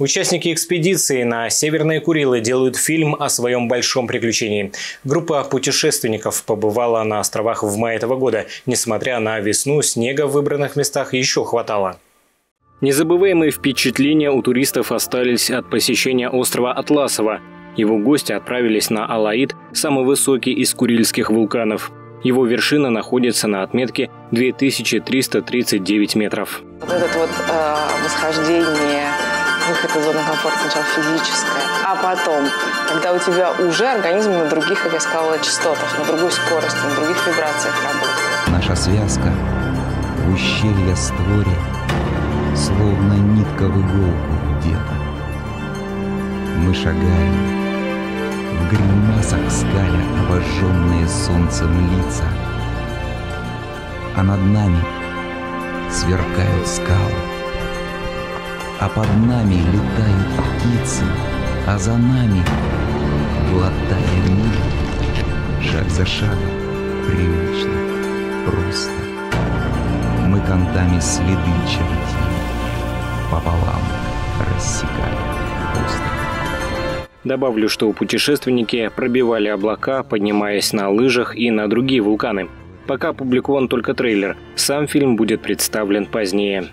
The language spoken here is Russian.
Участники экспедиции на Северные Курилы делают фильм о своем большом приключении. Группа путешественников побывала на островах в мае этого года. Несмотря на весну, снега в выбранных местах еще хватало. Незабываемые впечатления у туристов остались от посещения острова Атласова. Его гости отправились на Алаид, самый высокий из курильских вулканов. Его вершина находится на отметке 2339 метров. Вот это вот э, восхождение выход из зоны комфорта сначала физическое, а потом, когда у тебя уже организм на других, как я сказала, частотах, на другой скорости, на других вибрациях работает. Наша связка в ущелье створе, словно нитка в иголку где-то. Мы шагаем, в гримасах скаля обожженные солнцем лица, а над нами сверкают скалы а под нами летают птицы, а за нами, глотая мир, шаг за шагом, привычно, просто. Мы кантами следы чертили, пополам рассекали остров. Добавлю, что путешественники пробивали облака, поднимаясь на лыжах и на другие вулканы. Пока опубликован только трейлер. Сам фильм будет представлен позднее.